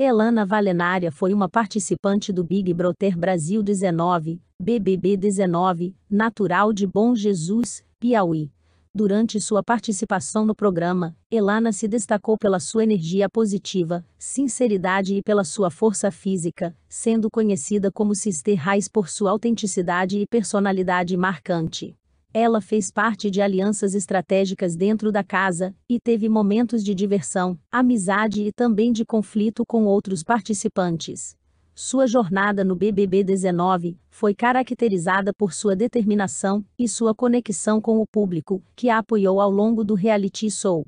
Elana Valenária foi uma participante do Big Brother Brasil 19, BBB 19, natural de Bom Jesus, Piauí. Durante sua participação no programa, Elana se destacou pela sua energia positiva, sinceridade e pela sua força física, sendo conhecida como Sister Raiz por sua autenticidade e personalidade marcante. Ela fez parte de alianças estratégicas dentro da casa e teve momentos de diversão, amizade e também de conflito com outros participantes. Sua jornada no BBB 19 foi caracterizada por sua determinação e sua conexão com o público, que a apoiou ao longo do reality show.